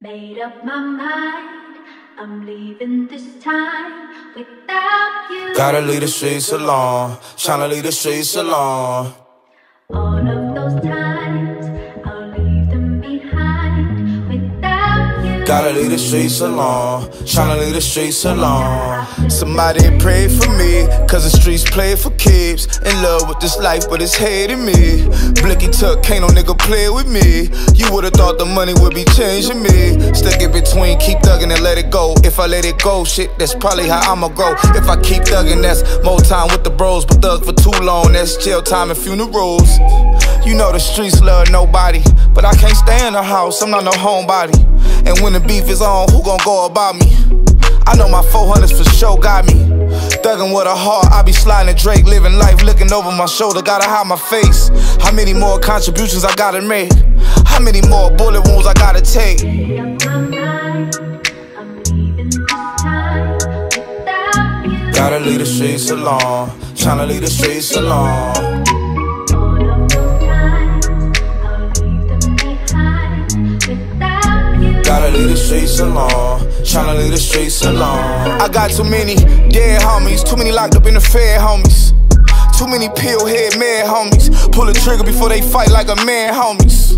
Made up my mind, I'm leaving this time without you. Gotta leave the streets alone, tryna leave the streets alone. All of those times, Gotta leave the streets alone, tryna leave the streets alone. Somebody pray for me, cause the streets play for keeps. In love with this life, but it's hating me. Blicky tuck, can't no nigga play with me. You would've thought the money would be changing me. Stuck in between, keep thugging and let it go. If I let it go, shit, that's probably how I'ma grow. If I keep thugging, that's more time with the bros. But thug for too long, that's jail time and funerals. You know the streets love nobody, but I can't stay in the house, I'm not no homebody. And when the beef is on, who gon' go about me? I know my 400s for sure got me. Thuggin' with a heart, I be sliding Drake, living life, looking over my shoulder, gotta hide my face. How many more contributions I gotta make? How many more bullet wounds I gotta take? Gotta leave the streets alone, tryna leave the streets alone. Gotta leave the streets alone, tryna leave the streets alone. I got too many dead homies, too many locked up in the fed homies. Too many pill head mad homies. Pull the trigger before they fight like a man, homies.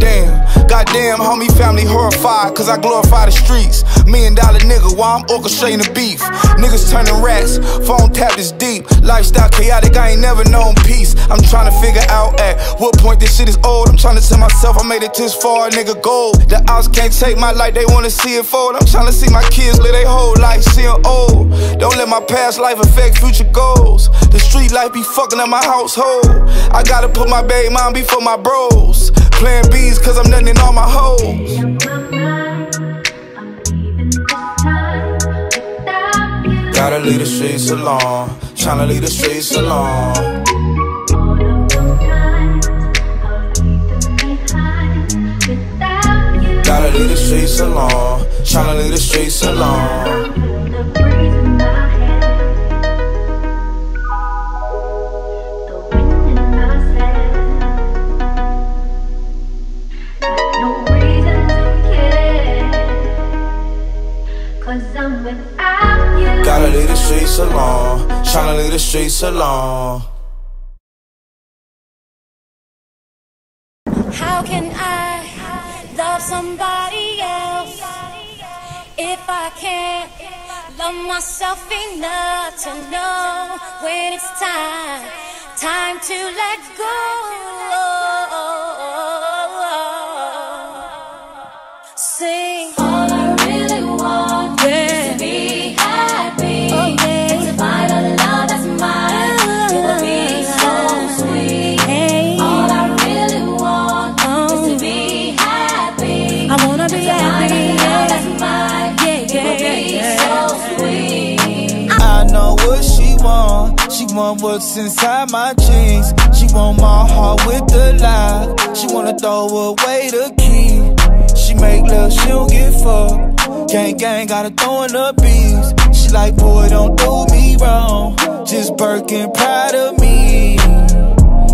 Damn, goddamn, homie, family horrified, cause I glorify the streets. Million dollar nigga, while I'm orchestrating the beef. Niggas turning rats, phone tap is deep. Lifestyle chaotic, I ain't never known peace. I'm trying to figure out at what point this shit is old. I'm trying to tell myself I made it this far, nigga, gold. The outs can't take my life, they wanna see it fold. I'm trying to see my kids live their whole life, seeing old. Don't let my past life affect future goals. The street life be fucking up my household. I gotta put my baby mom before my bros. Playing B's cause I'm nothing in all my hoes. Gotta leave the streets alone, tryna leave the streets alone. Gotta leave the streets alone, tryna leave the streets alone. Gotta leave the streets alone, tryna leave the streets alone. How can I love somebody else if I can't love myself enough to know when it's time, time to let go? Sing. Want. What's inside my jeans. She want my heart with the lie. She wanna throw away the key. She make love, she don't get fucked. Gang gang gotta throw in the beats. She like, boy, don't do me wrong. Just Birkin proud of me.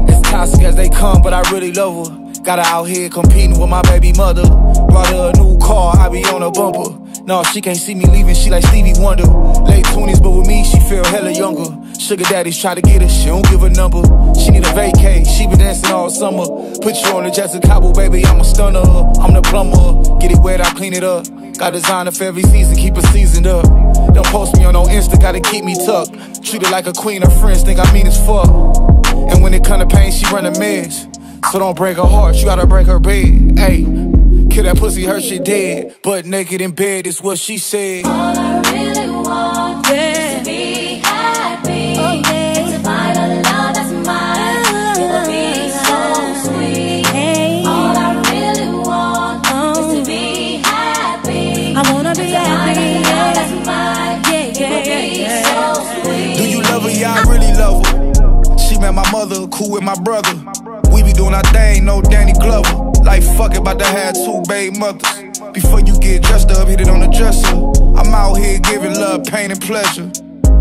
As toxic as they come, but I really love her. Got her out here competing with my baby mother. Brought her a new car, I be on her bumper. No, she can't see me leaving, she like Stevie Wonder. Late 20s, but with me, she feel hella younger. Sugar daddies try to get her, she don't give a number. She need a vacay, she been dancing all summer. Put you on the Jessica Cabo, baby, I'm a stunner. I'm the plumber, get it wet, I clean it up. Got designer for every season, keep it seasoned up. Don't post me on no Insta, gotta keep me tucked. Treat her like a queen, her friends think I mean as fuck. And when it come to pain, she run a mess. So don't break her heart, you gotta break her bed. Hey, kill that pussy, her shit dead. But naked in bed is what she said. Met cool with my brother. We be doing our thing, no Danny Glover. Like fuck it, about to have two baby mothers. Before you get dressed up, hit it on the dresser. I'm out here giving love, pain, and pleasure.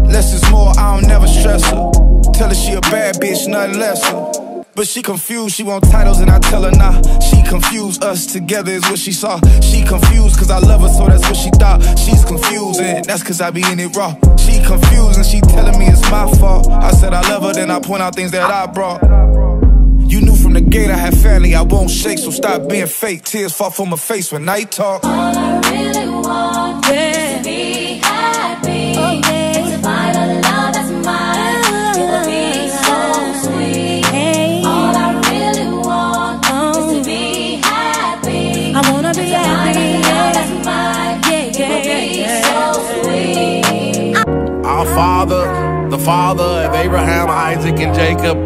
Less is more, I don't never stress her. Tell her she a bad bitch, nothing lesser. But she confused, she want titles and I tell her nah. She confused, us together is what she saw. She confused cause I love her, so that's what she thought. She's confused and that's cause I be in it raw. She confused telling me it's my fault. I said I love her, then I point out things that I brought. You knew from the gate I had family, I won't shake, so stop being fake. Tears fall from my face when I talk. All I really want is to be happy. Oh, yeah. And to find a love that's mine. It would be so sweet. Hey. All I really want is to be happy. I wanna be And to find happy, love yeah. that's mine. Yeah, It yeah, be yeah, so sweet. Our father, the father of Abraham, Isaac, and Jacob,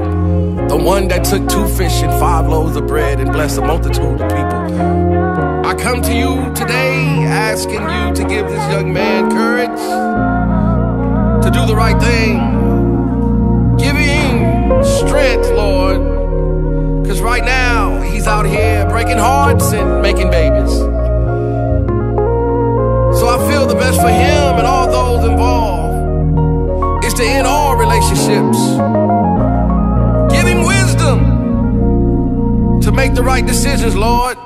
the one that took two fish and five loaves of bread and blessed a multitude of people. I come to you today asking you to give this young man courage to do the right thing. Him strength, Lord. Because right now, he's out here breaking hearts and making babies. So I feel the best for him and all those involved to end all relationships. Give him wisdom to make the right decisions, Lord.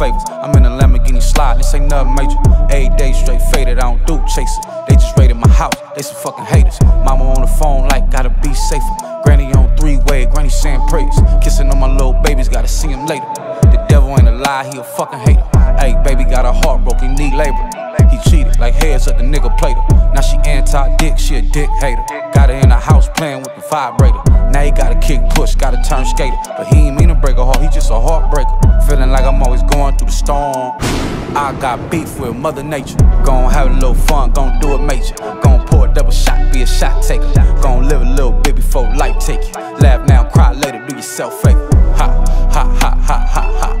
I'm in a Lamborghini slide, this ain't nothing major. Eight days straight faded, I don't do chasing. They just raided my house, they some fucking haters. Mama on the phone, like, gotta be safer. Granny on three way, granny saying praise. Kissing on my little babies, gotta see him later. The devil ain't a lie, he a fucking hater. Hey, baby got a heart broken, need labor. He cheated, like heads up, the nigga her. Now she anti-dick, she a dick hater. Got her in the house playing with the vibrator. Now he gotta kick push, gotta turn skater. But he ain't mean to break a heart, he just a heartbreaker. Feeling like I'm always going through the storm. I got beef with Mother Nature. Gon' have a little fun, gon' do it major. Gon' pour a double shot, be a shot taker. Gon' live a little bit before life take you. Laugh now, cry later, do yourself favor. Ha, ha, ha, ha, ha, ha.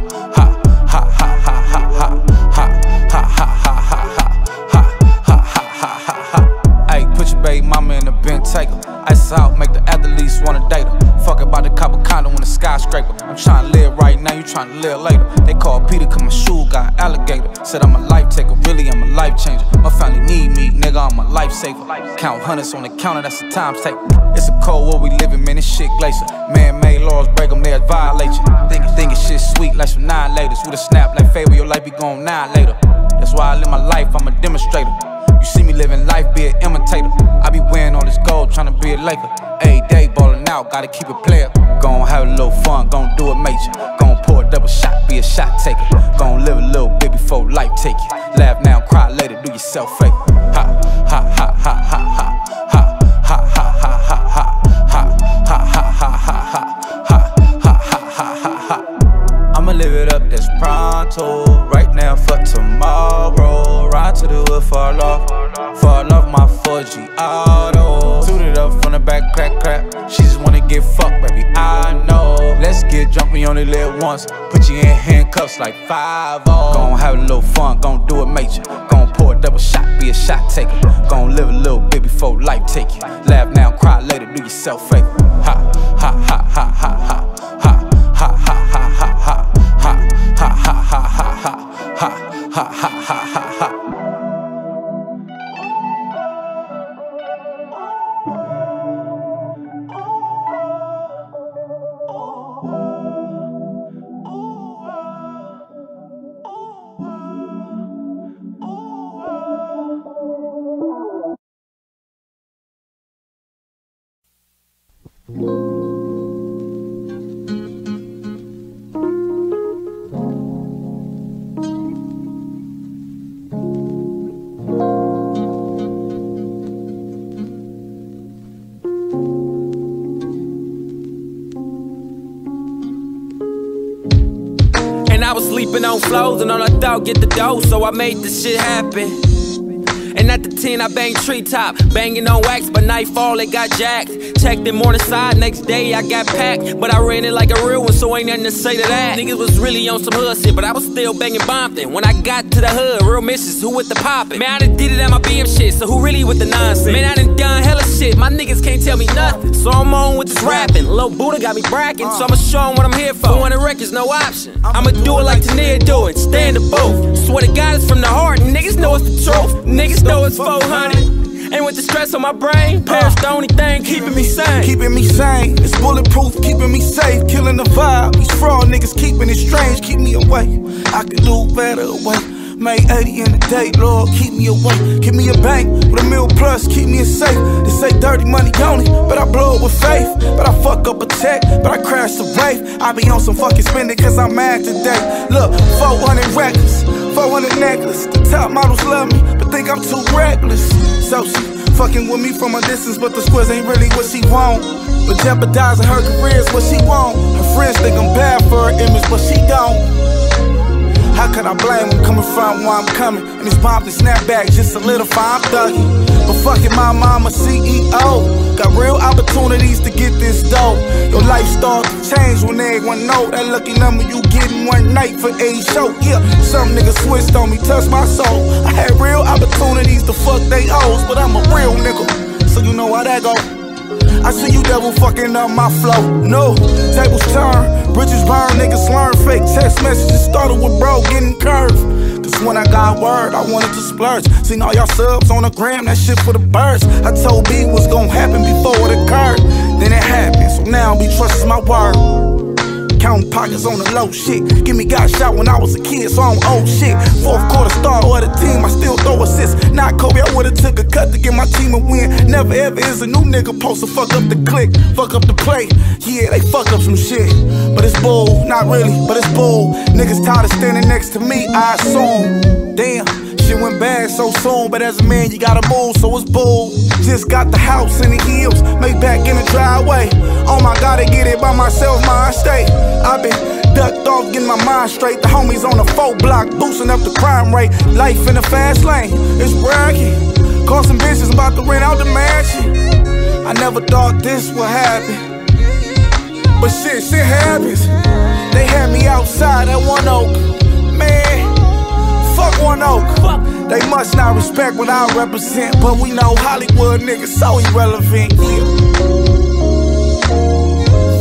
Mama in the bin, take her. Ice out, make the athletes wanna date her. Fuck about the copper condo in the skyscraper. I'm tryna live right now, you tryna live later. They call Peter cause my shoe got alligator. Said I'm a life taker, really I'm a life changer. My family need me, nigga, I'm a lifesaver. Count hundreds on the counter, that's the time take. It's a cold world we living, man, this shit glacier. Man made laws, break them, they'll violate you. Thinking, thinking shit sweet like some nine laters. With a snap like favor, your life be gone nine later. That's why I live my life, I'm a demonstrator. See me living life, be an imitator. I be wearing all this gold, tryna be a Laker. Every day ballin' out, gotta keep it player. Gon' have a little fun, gon' do it major. Gon' pour a double shot, be a shot taker. Gon' live a little bit before life take you. Laugh now, cry later, do yourself favor. Ha, ha, ha, ha, ha, ha. Ha, ha, ha, ha, ha, ha. Ha, ha, ha, ha, ha, ha. Ha, ha, ha, ha, ha, ha. I'ma live it up, pronto. Right now for tomorrow. Ride to the wood, fall off. Fall off my 4G auto. Suited up from the back, crack, crack. She just wanna get fucked, baby. I know. Let's get drunk, we only live once. Put you in handcuffs like 5 Gon' have a little fun, gon' do it major. Gon' pour a double shot, be a shot taker. Gon' live a little bit before life take you. Laugh now, cry later, do yourself favor. Ha, ha, ha, ha, ha. Ha, Ha, ha, thought get the dough, so I made this shit happen. And at the 10, I banged treetop, banging on wax, but nightfall it got jacked. Protected, morning side. Next day I got packed, but I ran it like a real one, so ain't nothing to say to that. Niggas was really on some hood but I was still banging Bompton. When I got to the hood, real misses, who with the poppin'? Man, I done did it at my BM shit, so who really with the nonsense? Man, I done done hella shit, my niggas can't tell me nothing. So I'm on with this rapping. Lil Buddha got me bragging, so I'ma show 'em what I'm here for. 400 records, no option. I'ma do it like Tania do it, stand both. Swear to God, it's from the heart, niggas know it's the truth. Niggas know it's 400. And with the stress on my brain, Paris the only thing keeping me sane. Keeping me sane, it's bulletproof, keeping me safe, killing the vibe. These fraud niggas keeping it strange, keep me away. I can do better away. Made 80 in a day, Lord, keep me away. Give me a bank with a mil plus, keep me a safe. They say dirty money only, but I blow it with faith. But I fuck up a check, but I crash the wave. I be on some fucking spending cause I'm mad today. Look, 400 records, 400 necklace. The top models love me, but think I'm too reckless. So she fucking with me from a distance, but the squares ain't really what she want. But jeopardizing her career is what she want. Her friends think I'm bad for her image, but she don't. How could I blame them coming from where I'm coming? And these bombs and snapbacks just solidify I'm thugging. But fuck it, my mama CEO. Got real opportunities to get this dough. Your life starts to change when everyone know that lucky number you getting one night for a show. Yeah, some niggas switched on me, touched my soul. I had real opportunities to fuck they hoes, but I'm a real nigga. So you know how that go. I see you devil fucking up my flow. No, tables turn, bridges burn, niggas learn. Fake text messages started with bro getting curved. Cause when I got word, I wanted to splurge. Seen all y'all subs on the gram, that shit for the birds. I told B what's gonna happen before it occurred. Then it happened, so now B trusts my word. Counting pockets on the low shit. Give me got shot when I was a kid, so I'm old shit. Fourth quarter star of the team, I still throw assists. Not Kobe, I would've took a cut to get my team a win. Never ever is a new nigga post to fuck up the click, fuck up the play. Yeah, they fuck up some shit. But it's bull, not really, but it's bull. Niggas tired of standing next to me, I assume. Damn. Shit went bad so soon, but as a man, you gotta move, so it's bull. Just got the house in the hills, made back in the driveway. Oh my god, I get it by myself, my estate. i been ducked off, getting my mind straight. The homies on the four block, boosting up the crime rate. Life in the fast lane, it's bragging. Call some bitches about to rent out the mansion. I never thought this would happen. But shit, shit happens. They had me outside at One Oak. Fuck One oh. Oak. They must not respect what I represent, but we know Hollywood niggas so irrelevant. Yeah.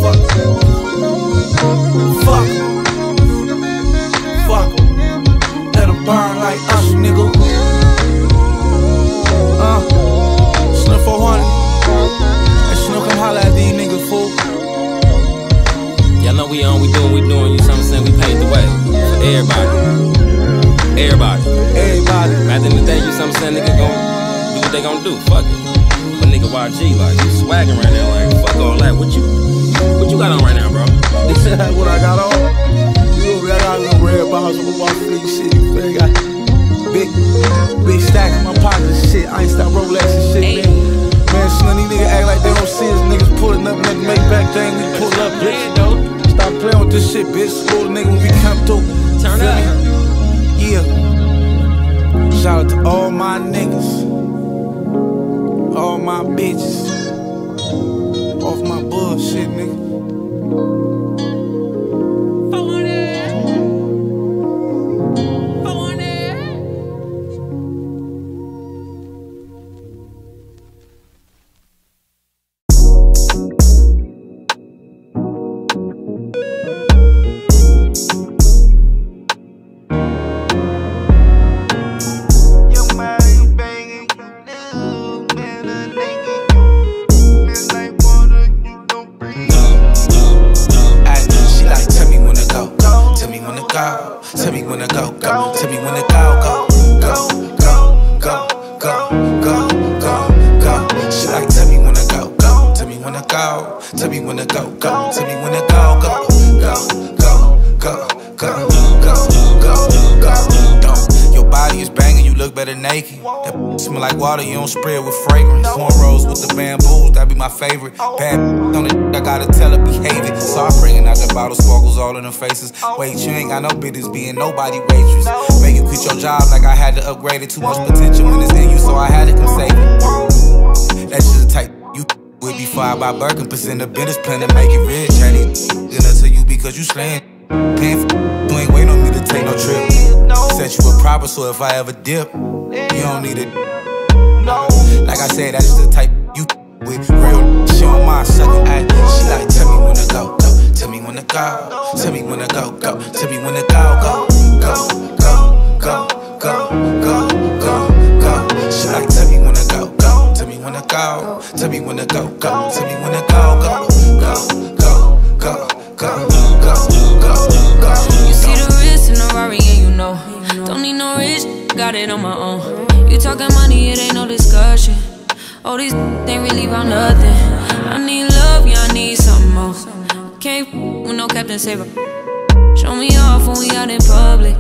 Fuck. Fuck. Fuck. Let burn like us, nigga. Spray it with fragrance. Cornrows with the bamboos, that be my favorite. Bad on the I gotta tell her behave it. So I'm bringing out the bottle sparkles all in her faces. Wait, you ain't got no business being nobody waitress. Make you quit your job like I had to upgrade it. Too much potential when it's in you, so I had to come save it. That's just the type you with before I buy Birkin, percent the business plan to make it rich. These gonna to you because you slaying. Paying for you ain't waiting on me to take no trip. Set you a proper, so if I ever dip, you don't need it. Like I said, that's the type you with. Real, she on my sucker, sucking. She like, tell me when to go, go. Tell me when to go. Tell me when to go, go. Tell me when to go, go. Go, go, go, go, go, go, go. She like, tell me when to go, go. Tell me when to go. Tell me when to go, go. Tell me when to go, go. Go, go, go, go, go, go. You see the wrist in the Rari and you know. Don't need no rich, got it on my own. You talking money, it ain't no discussion. All these ain't really about nothing. I need love, yeah, I need something more. Can't with no Captain Saber. Show me off when we out in public.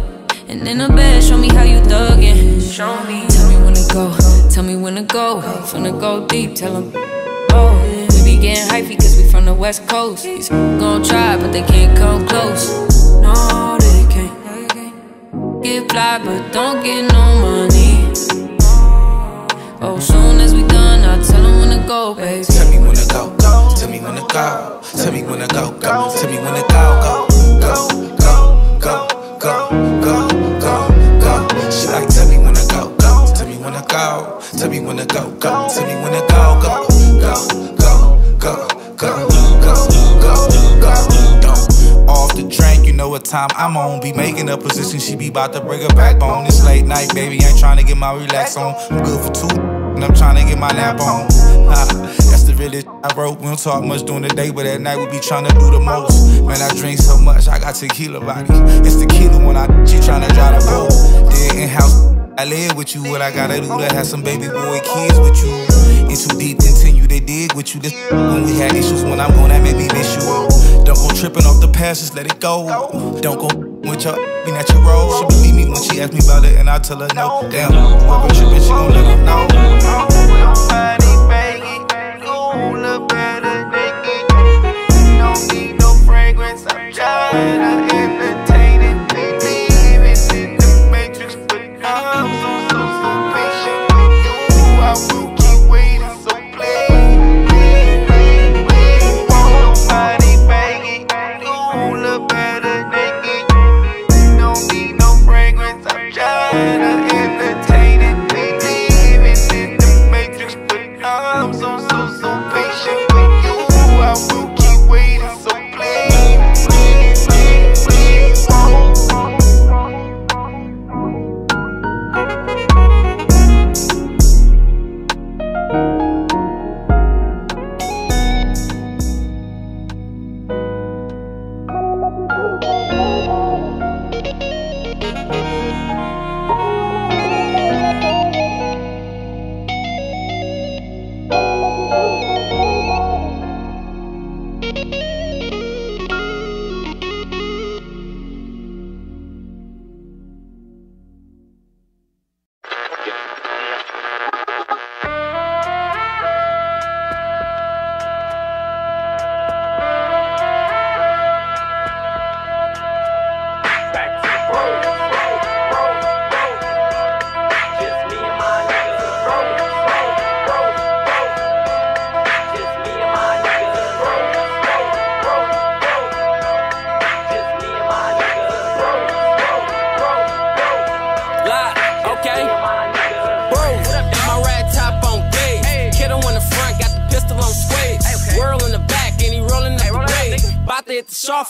And in the bed, show me how you thuggin'. Show me. Tell me when to go, tell me when to go. Finna go deep, tell them. Oh, we be getting hypey cause we from the west coast. These gon' try, but they can't come close. No, they can't. Get fly, but don't get no money. Oh, soon as we done, I tell him when to go, baby. Tell me when to go, go. Tell me when to go. Tell me when to go, go. Tell me when to go, go. Go, go, go, go, go, go, go. She like, tell me when to go, go. Tell me when to go. Tell me when to go, go. Tell me when to go, go, go, go. Know what time I'm on. Be making a position, she be about to bring her backbone. It's late night, baby, ain't trying to get my relax on. I'm good for two. And I'm trying to get my nap on. That's the realest I wrote. We don't talk much during the day, but at night we be trying to do the most. Man, I drink so much, I got tequila body. It's tequila when I she trying to drive the boat. Dead in house. I live with you, what I gotta do to have some baby boy kids with you. Too deep, to continue they dig with you. This when we had issues, when I'm made me miss you. Go tripping off the past, just let it go. Don't go with your your roll. She believe me when she ask me about it, and I tell her no. Damn, whoever tripping, she gon' let her know. Don't need no fragrance, I'm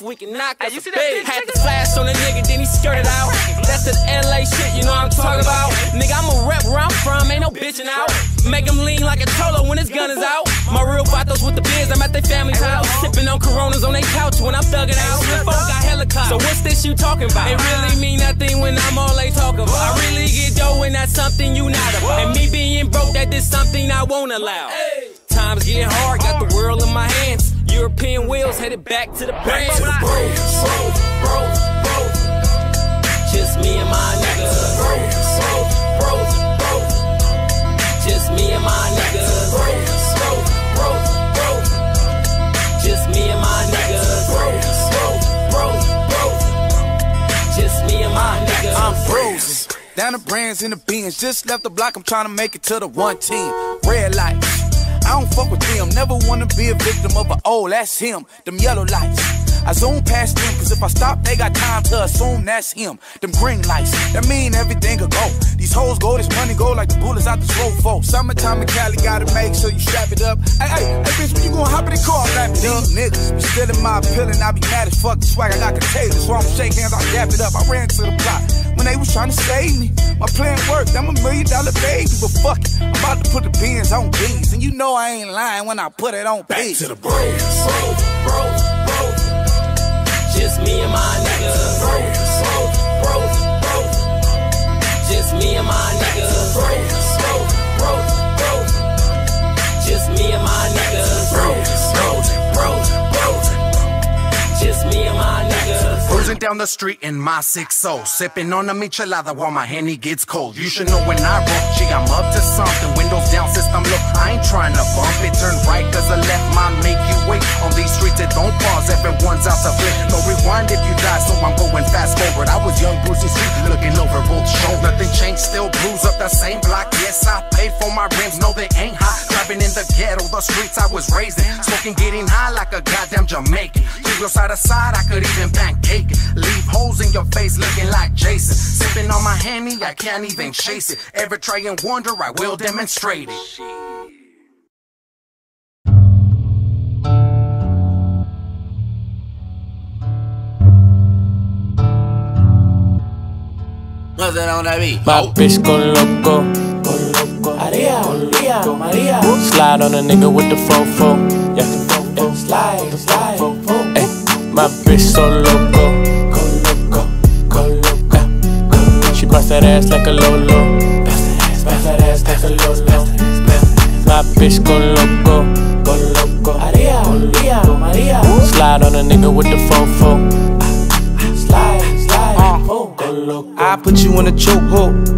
we can knock us a big. Had the flash on the nigga, then he skirted out. That's the LA shit, you know what I'm talking about? Nigga, I'm a rep where I'm from, ain't no bitching out. Make him lean like a cholo when his gun is out. My real vatos with the beers, I'm at their family's house. Sipping on coronas on their couch when I'm thugging out. Slip phone got helicopter. So what's this you talking about? It really mean nothing when I'm all they talk about. I really get dough when that's something you not about. And me being broke, that is something I won't allow. Times getting hard, got the world in my hands. European wheels headed back to the brand. Bros, bros, bros, bros. Just me and my niggas. Bros, bros, bros, bros. Just me and my niggas. Bros, bros, bros, bros. Just me and my niggas. Bros, bros, bros, bros. Just me and my niggas. I'm frozen. Down the brands in the beans. Just left the block, I'm trying to make it to the 110. Red light. I don't fuck with them. Never wanna be a victim of a oh, that's him. Them yellow lights. I zoom past them, cause if I stop, they got time to assume that's him. Them green lights, that mean everything could go. These hoes go, this money go like the bullets out the slow folk. Summertime in Cali, gotta make sure you strap it up. Hey, hey, hey, bitch, when you gonna hop in the car, wrap it up? Niggas be stealing my pill and I be mad as fuck. The swag I got contagious, so I'm shake hands, I dap it up. I ran to the block when they was trying to save me. My plan worked, I'm a million dollar baby, but fuck it. I'm about to put the bins on B's, and you know I ain't lying when I put it on Back P. to the bros, bros, bros. Just me and my niggas. Down the street in my 6 sipping on a michelada while my henny gets cold. You should know when I roll, gee, I'm up to something. Windows down, system low. I ain't trying to bump it. Turn right, cause the left might make you wait. On these streets, it don't pause, everyone's out to flip. No rewind if you die, so I'm going fast forward. I was young Brucey Street, looking over both shoulders. Nothing changed, still blues up the same block. Yes, I paid for my rims, no, they ain't hot. Driving in the ghetto, the streets I was raised in. Smoking, getting high like a goddamn Jamaican. You go side to side, I could even pancake it. Leave holes in your face looking like Jason. Sipping on my henny, I can't even chase it. Ever try and wonder, I will demonstrate it. No se on that beat. My bitch loco. Maria, Maria, Maria. Slide on a nigga with the fofo. Yeah, yeah. slide, slide. Ay, my bitch so loco. Go loco, go loco. She bust that ass like a lolo. Bust that ass like a lolo. My bitch go loco, go loco. Maria, Maria, Maria. Slide on a nigga with the fofo. Slide, slide. Oh, uh. go loco. I put you in a chokehold.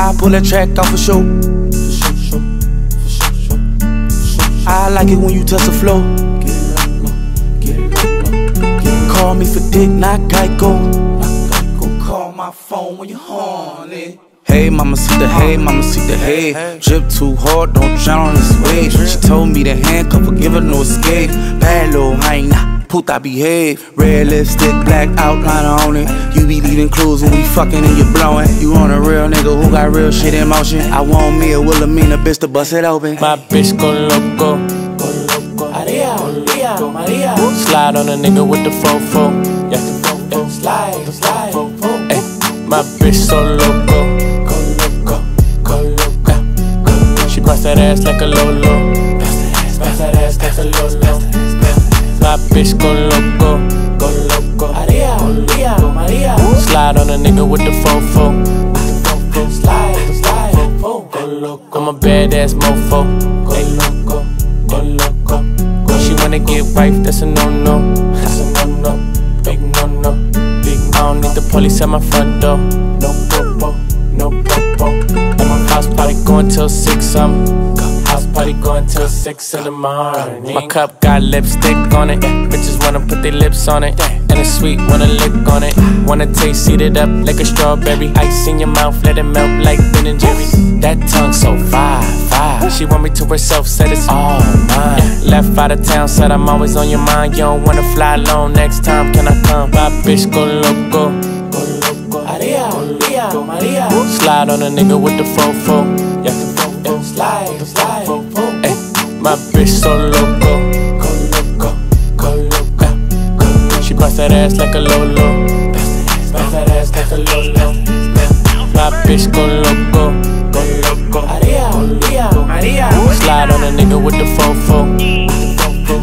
I pull that track off a show. I like it when you touch the floor. Get it low, get it low, get it Call me for dick, not Geico. Call my phone when you're horny. Hey, mama, see the hey, mama, see the hey. Drip too hard, don't drown on this wave. She told me to handcuff give her no escape. Bad little hyena, puta behave. Red lipstick, black outliner on it. You be leaving clues when we fucking and you blowing. You on a real nigga who got real shit in motion. I want me a Wilhelmina bitch to bust it open. My bitch go loco, go loco. Maria, Maria, Maria. Slide on a nigga with the fofo. Yeah, yeah. slide, slide. Ay, my bitch so loco, go loco, go loco. She bust that ass like a lolo. Bust that ass bust that ass, like a lolo. My bitch go loco, go loco. Maria, Maria, Maria. Slide on a nigga with the fofo. Slide, slide, go loco. I'm a badass mofo. Go loco, go loco. When she wanna get wife, that's a no no. That's a no no, big no no. Big I don't need the police at my front door. No popo, no popo. At my house party going till six. I'm party going till six in the morning. My cup got lipstick on it. Bitches wanna put their lips on it. And it's sweet, wanna lick on it. Wanna taste, eat it up like a strawberry. Ice in your mouth, let it melt like Ben and Jerry. That tongue so fire, fire. She want me to herself, said it's all mine. Left out of town, said I'm always on your mind. You don't wanna fly alone next time, can I come? My bitch go loco. Go loco. Maria. Slide on a nigga with the fofo. Yeah, my bitch so loco. Go loco, go loco. She bust that ass like a lolo. Bust that ass like a lolo. My bitch go loco, go loco. Maria, Maria, Maria. Slide on a nigga with the fofo.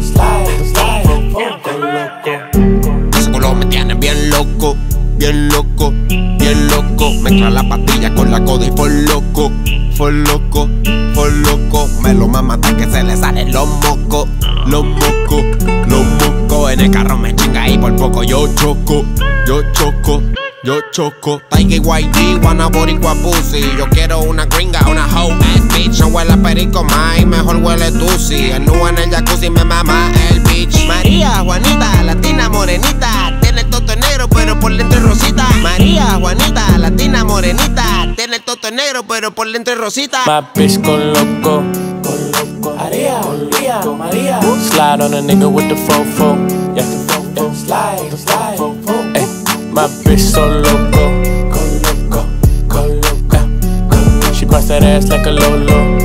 Slide, slide, go loco. Ese culo me tiene bien loco, bien loco, bien loco. Mezcla la pastilla con la coda y por loco, por loco, loco. Me lo mama hasta que se le salen los mocos, los mocos, los mocos. En el carro me chinga y por poco yo choco, yo choco. Yo choco, y YG, wanna boricua pussy Yo quiero una gringa, una hoe ass bitch. No huele a perico más, mejor huele tusi El nu en el jacuzzi me mama el bitch. María, Juanita, latina morenita. el toto negro pero por dentro es rosita María, Juanita, latina, morenita. Tiene el toto negro, pero por dentro es rosita. My bitch go loco. Maria, Maria, Maria. Slide on a nigga with the fofo. Yeah, yeah. slide, slide. Ay, my bitch so loco. Go loco, go loco. She bust that ass like a lolo.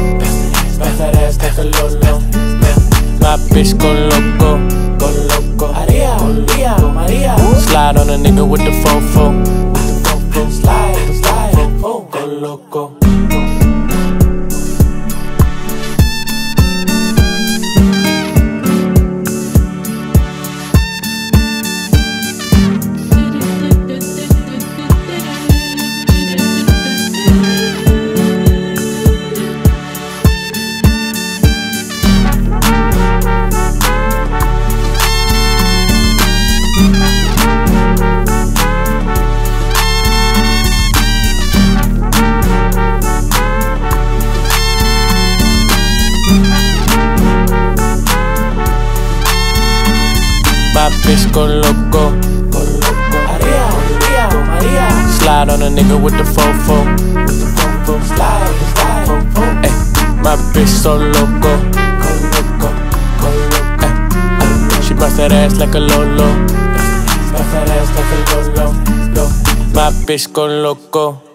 Bust that ass like a lolo. My bitch go loco, go loco. Maria, Maria, Maria. Slide on a nigga with the fofo. Slide, slide, go loco. Nigga with the fofo. With the fofo. My bitch so loco. Go loco, loco. She bust that ass like a lolo. Bust that ass like a lolo. Lo. My bitch go loco.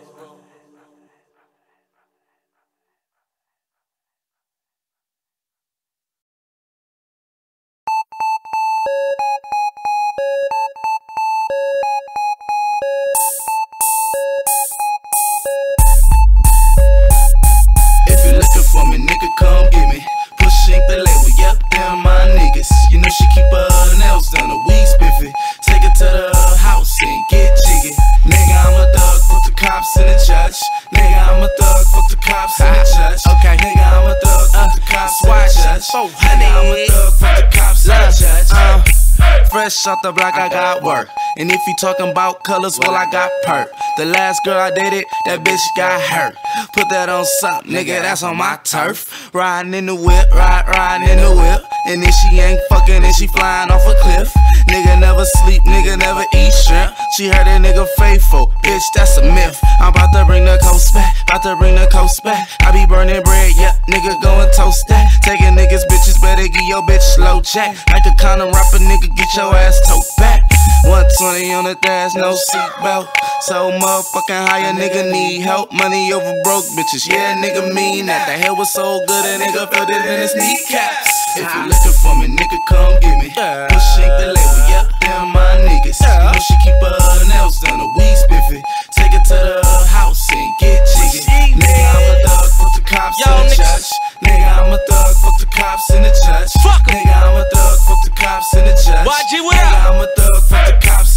Fresh off the block, I got work. And if you talking about colors, well, I got perp. The last girl I dated, that bitch got hurt. Put that on something, nigga, that's on my turf. Riding in the whip, ride, riding in the whip. And if she ain't fucking, then she flying off a cliff. Nigga never sleep, nigga never eat shrimp. She heard a nigga faithful, bitch, that's a myth. I'm about to bring the coast back, about to bring the coast back. I be burning bread, yep, nigga go and toast that. Taking niggas, bitches, better give your bitch slow check. Like the kind of rapper, nigga, get your ass tote back. 120 on the dash, no seatbelt. So motherfucking high, a nigga need help. Money over broke bitches, yeah, nigga mean that. The hell was so good, a nigga felt it in his kneecaps. If you looking for me, nigga, come get me. Push ink the label, yep, them my niggas. You know she keep her nails done, a weed spiffy. Take her to the house and get jiggy. Nigga, I'm a thug, fuck the cops and the judge. Nigga, I'm a thug, fuck the cops and the judge. Nigga, I'm a thug, fuck the cops and the judge. YG, what up?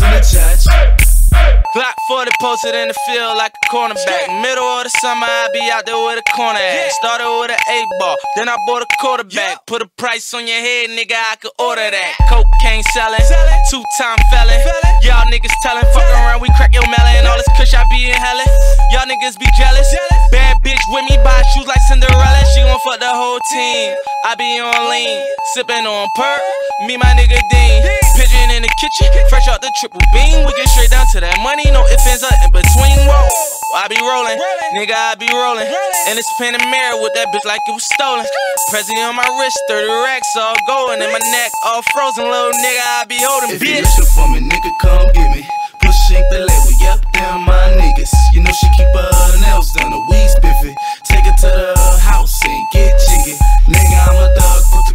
I'm a thug, fuck the the. Glock 40 posted in the field like a cornerback. Middle of the summer, I be out there with a corner at. Started with an eight ball, then I bought a quarterback. Put a price on your head, nigga, I could order that. Cocaine selling, two time felon. Y'all niggas telling, fuck around, we crack your melon. All this kush, I be in hella. Y'all niggas be jealous. Bad bitch with me, buy shoes like Cinderella. She gon' fuck the whole team. I be on lean, sipping on perk. Me, my nigga Dean. Pigeon in the kitchen, fresh out the triple beam. We get straight down to that money, no ifs, ands, or in between. Whoa, I be rolling, nigga, I be rolling. And it's Panamera with that bitch like it was stolen. President on my wrist, 30 racks all going. And my neck all frozen, little nigga, I be holding, If you bitch. looking for me, nigga, come get me. Push ink the label, yep, them my niggas. You know she keep her nails done, a weed spiffy. Take her to the house and get jiggy. Nigga, I'm a thug, fuck the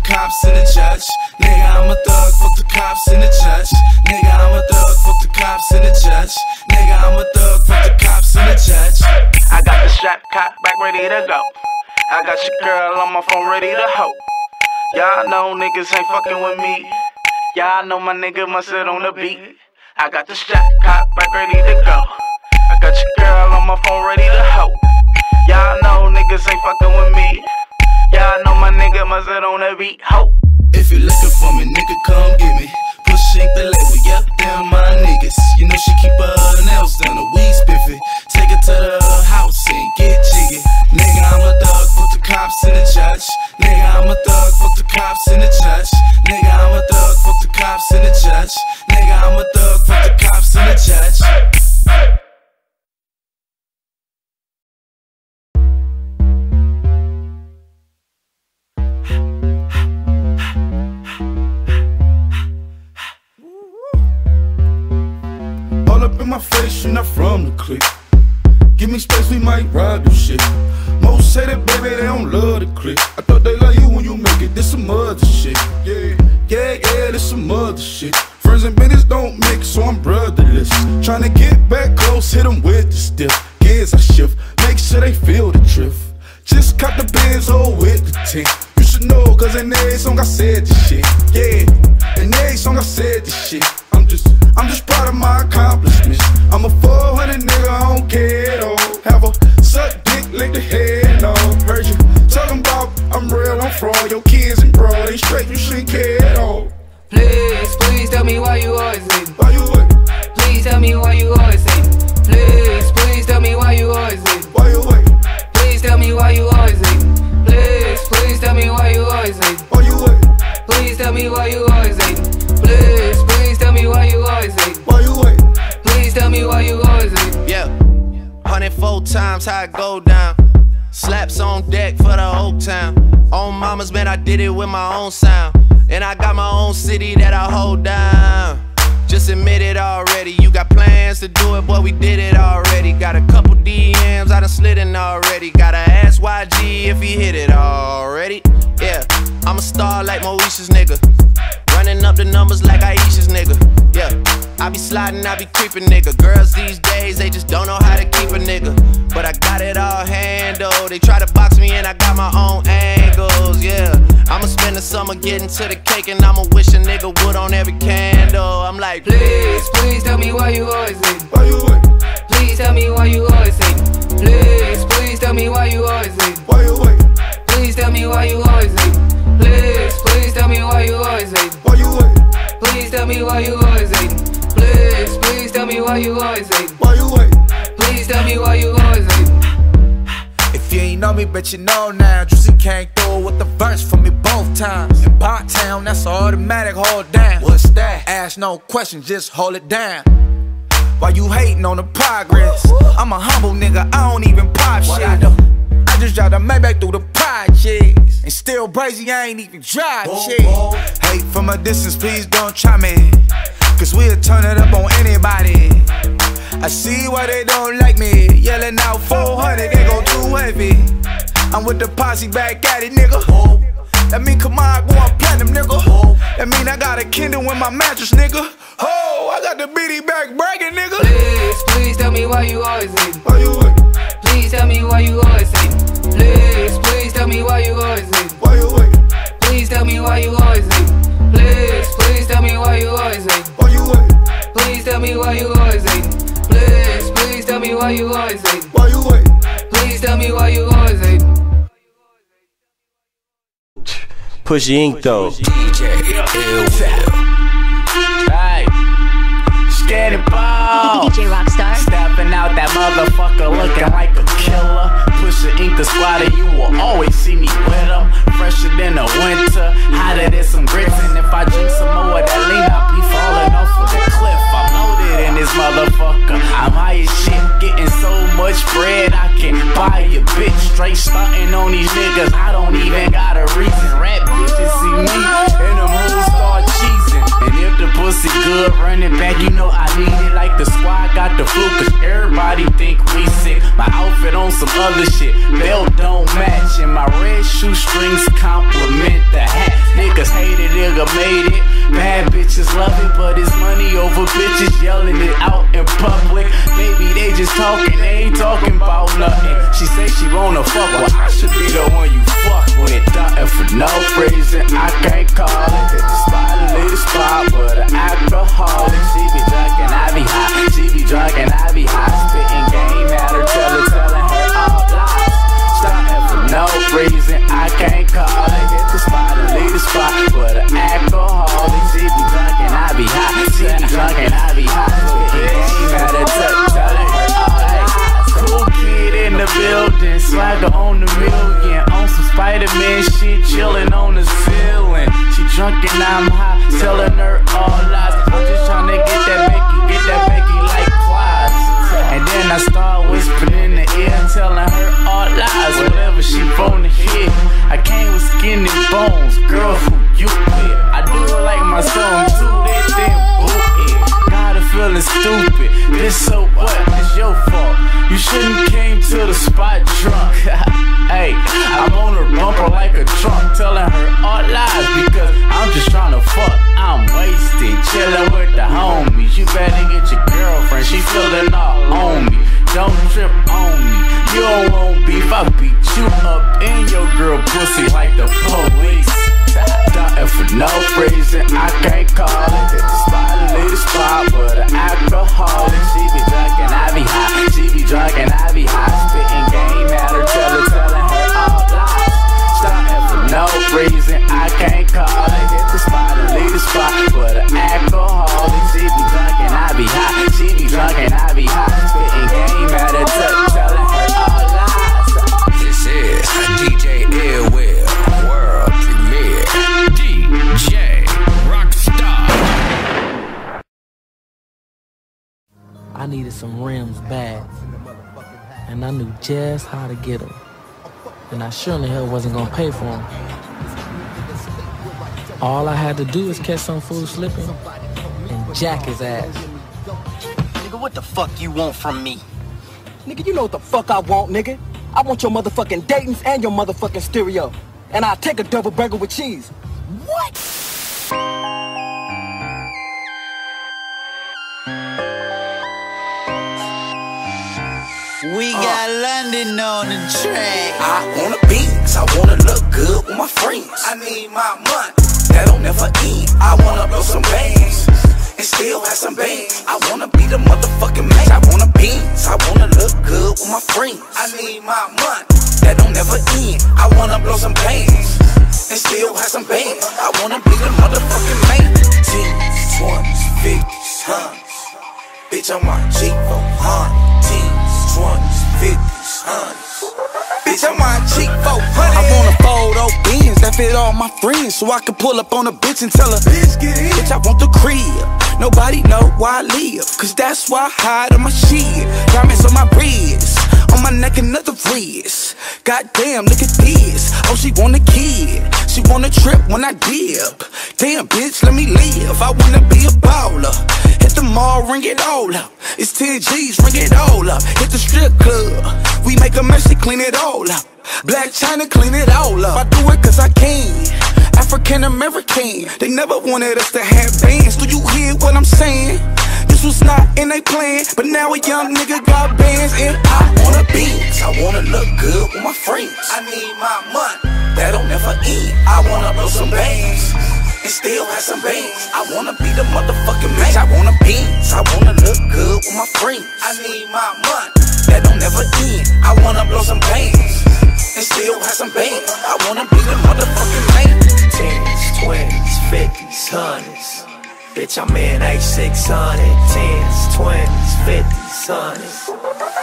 cops and the judge. Nigga, I'm a thug, fuck the cops and the judge. Nigga, I'm a thug, fuck the cops and the judge. Nigga, I'm a thug, fuck the cops and the judge. I got the shot cock back ready to go. I got your girl on my phone ready to hoe. Y'all know niggas ain't fucking with me. Y'all know my nigga must sit on the beat. I got the shot cock back ready to go. I got your girl on my phone ready to hoe. Y'all know niggas ain't fucking with me. Ho. If you're looking for me, nigga, come get me. Push ink the label, yep, them my niggas. You know she keep her nails done, a weed spiffy. Take her to the house and get jiggy. Nigga, I'm a thug, put the cops in the judge. Nigga, I'm a thug, real, Your kids and bro, they straight, you shouldn't care at all. Please, please tell me why you always hating. Why you what? Please tell me why you always hating. Please, please tell me why you always hating. Why you what? Please tell me why you always hating. Please, please tell me why you always hating. Why you what? Please tell me why you always hating. Please, please tell me why you always hating. Why you what? Please tell me why you always hating. Yeah, 104 times how it go down. Slaps on deck for the Oak Town. On mamas, man, I did it with my own sound. And I got my own city that I hold down. Just admit it already. You got plans to do it, but we did it already. Got a couple DMs, I done slid in already. Gotta ask YG if he hit it already. Yeah, I'm a star like Moesha's nigga. Running up the numbers like Aisha's nigga. Yeah, I be sliding, I be creeping nigga. Girls these days, they just don't know how to keep a nigga. But I got it all handled. They try to box me and I got my own angles. Yeah, I'ma spend the summer getting to the cake and I'ma wish a nigga would on every candle. I'm like, Please, please tell me why you always hating. Why you what? Please tell me why you always hating. Please, please tell me why you always hating. Why you what? Please tell me why you always hating. Please, why you always hating. Why you what? Please tell me why you always hating. If you ain't know me, bet you know now. Drizzy came through with the verse for me both times. In Pot Town, that's automatic, hold down. What's that? Ask no questions, just hold it down. Why you hating on the progress? I'm a humble nigga, I don't even pop shit. I, do? I just drive the Maybach through the projects. And still brazy, I ain't even drive shit. Hate from a distance, please don't try me. Cause we'll turn it up on anybody. I see why they don't like me. Yelling out 400, they go too heavy. I'm with the posse back at it, nigga. That mean come on, going platinum, nigga. That mean I got a Kindle in my mattress, nigga. Oh, I got the BD back bragging, nigga. Please, please tell me why you always hating. Why you what? Please tell me why you always hating. Please, please tell me why you always hating. Why you what? Please tell me why you always hating. Please, please tell me why you always hating. Why you what? Please tell me why you always hating. Please, please tell me why you always hating. Why you what? Please tell me why you always hating. Push ink though. Hey, scared ball. DJ Rockstar. Stepping out that motherfucker looking like a killer. Push the ink the squad and you will always see me with him. Fresher than the winter, hotter than some grits. And if I drink some more of that lean, I'll be falling off of the cliff. I'm loaded in this motherfucker. I'm high as shit, getting so much bread I can buy a bitch. Straight stunting on these niggas, I don't even got a reason. Rap bitches see me and the moon start cheesing. And if the pussy good, running back, you know I need it like the squad got the flu. Cause everybody think we sick. My outfit on some other shit, belt don't match. And my red shoestrings compliment the hat. Niggas hate it, nigga made it. Bad bitches love it, but it's money over bitches yelling it out in public. Baby, they just talking, they ain't talking about nothing. She say she wanna fuck, well, I should be the one you fuck with. Nothing for no reason, I can't call it. Hit the spot, leave the spot, but an alcoholic. She be drunk and I be high. She be drunk and I be high. Spitting game at her, tell her, telling her all lies. For no reason, I can't call it. Hit the spot and leave the spot, but an alcoholic. She be drunk and I be high. She be drunk and I be high. Spitting game at her. Cool kid in the building, swagger on the million. On some Spider-Man shit, chilling on the ceiling. She drunk and I'm high, telling her all lies. I'm just trying to get that Becky, get that Becky like flies. And then I start whispering in the ear, telling her lies. Whatever she wanna hear. I came with skin and bones, girl, who you with? I do it like my song, too, that damn boot it. Got her feeling stupid. This so what? It's your fault. You shouldn't came to the spot drunk. hey, I'm on her bumper like a trunk, telling her all lies because I'm just trying to fuck. I'm wasted, chilling with the homies. You better get your girlfriend, she feeling all on me. Don't trip on me. You don't want beef, I beat you up in your girl pussy like the police. Starting for no reason, I can't call it. Hit the spot, leave the spot, but an alcoholic. She be drunk and I be high. She be drunk and I be high. Spitting game at her, tell her, telling her all lies. Starting for no reason, I can't call it. Hit the spot, leave the spot, but an alcoholic. Some rims bad. And I knew just how to get them. And I sure in the hell wasn't gonna pay for them. All I had to do was catch some fool slipping and jack his ass. Nigga, what the fuck you want from me? Nigga, you know what the fuck I want, nigga. I want your motherfucking Dayton's and your motherfucking stereo. And I'll take a double burger with cheese. What? We uh. got London on the track. I wanna Benz, I wanna look good with my friends. I need my money, that don't never end. I wanna blow some bands and still have some bands. I wanna be the motherfucking man. I wanna Benz, I wanna look good with my friends. I need my money, that don't never end. I wanna blow some bands and still have some bands. I wanna be the motherfucking man. Teens, twenties, fifties, hundreds. Bitch, I'm my G for hundred. Teens, twenties, fifties, hundreds. Bitch, I'm my cheek for honey. I wanna fold old beans that fit all my friends so I can pull up on a bitch and tell her, Bitch, get in. Bitch, I want the crib. Nobody know why I live, cause that's why I hide on my shit. Diamonds on my wrist, on my neck another wrist. Goddamn, look at this. Oh, she want a kid. She want a trip when I dip. Damn, bitch, let me live. I wanna be a baller. Mall, ring it all up. It's 10 G's, ring it all up. Hit the strip club. We make a mess, she clean it all up. Blac Chyna, clean it all up. I do it cause I can. African American. They never wanted us to have bands. Do you hear what I'm saying? This was not in a plan, but now a young nigga got bands and I wanna Benz. I wanna look good with my friends. I need my money. That don't never end. I wanna blow some bands and still have some bands. I wanna be the motherfucking man. I wanna Benz. I wanna look good with my friends. I need my money. That don't never end. I wanna blow some bands and still have some bands. I wanna be the motherfucking man. Tens, twenties, fifties, hundreds. Bitch, I'm in A600. Tens, twenties, fifties, hundreds.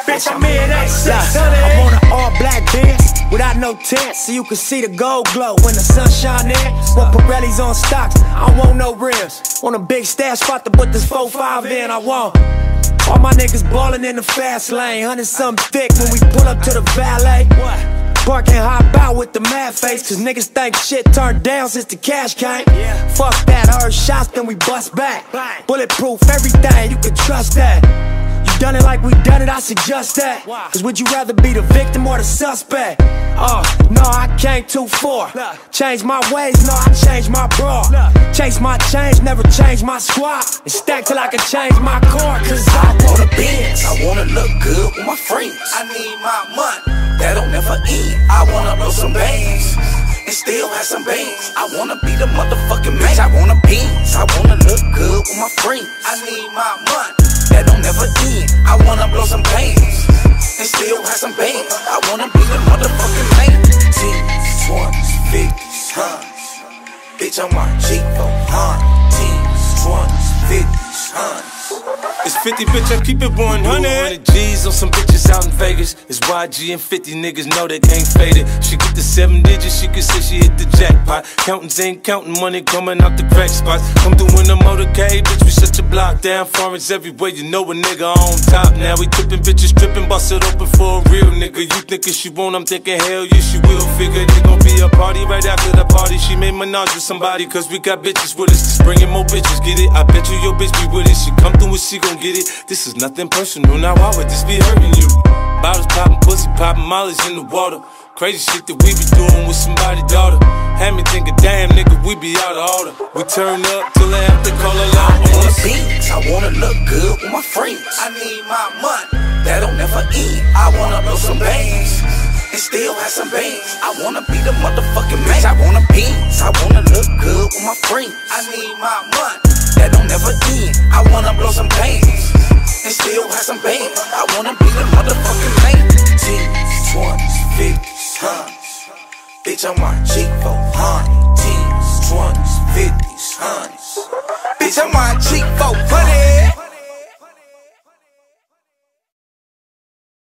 Bitch, I'm in A600. I'm on an all black Benz without no tent, so you can see the gold glow when the sun shine in. Want Pirelli's on stocks, I want no rims. Want a big stash spot to put this 4-5 in, I want. All my niggas ballin' in the fast lane, hundred something thick when we pull up to the valet. What? Park and hop out with the mad face, cause niggas think shit turned down since the cash came. Fuck that, heard shots, then we bust back. Bulletproof, everything, you can trust that. You done it like we done it, I suggest that. Cause would you rather be the victim or the suspect? Oh, no, I came too far. Change my ways, no, I changed my bra. Chase my change, never change my squad. And stack till I can change my car, cause I wanna Benz. I wanna look good with my friends. I need my money. That don't never end. I wanna blow some bands and still have some bands. I wanna be the motherfucking man. I wanna Benz. I wanna look good with my friends. I need my money. That don't never end. I wanna blow some bands and still have some bands. I wanna be the motherfucking man. Teens, twenties, fifties, hundreds. Bitch, I'm my G hundred. Teens, twenties, fifties, hundreds. It's 50, bitch, I keep it 100. 100 G's on some bitches out in Vegas. It's YG and 50 niggas know they ain't faded. She get the seven digits, she can say she hit the jackpot. Counting ain't counting money coming out the crack spots. Come through in the motorcade, bitch, we shut your block down. Foreigns everywhere, you know a nigga on top. Now we tripping, bitches tripping, bust it open for a real nigga. You thinking she won't, I'm thinking hell yeah, she will. Figure they gon' be a party right after the party. She made menage with somebody, cause we got bitches with us. Just bringing more bitches, get it? I bet you your bitch be with it. She come then what she gon' get it? This is nothing personal, now why would this be hurting you? Bottles poppin', pussy poppin', mollies in the water. Crazy shit that we be doing with somebody's daughter. Had me thinking, damn nigga, we be out of order. We turn up till they have to call a lot I wanna us. Benz, I wanna look good with my friends. I need my money, that don't never end. I wanna blow some bands. And still have some bands. I wanna be the motherfucking man. I wanna Benz. I wanna look good with my friends. I need my money. That don't never end. I wanna blow some bands. And still have some bands. I wanna be the motherfucking man. Tens, twenties, fifties, hundreds. Bitch, I'm my cheek for honey. Tens, twenties, fifties, hundreds. Bitch, I'm my cheek for honey.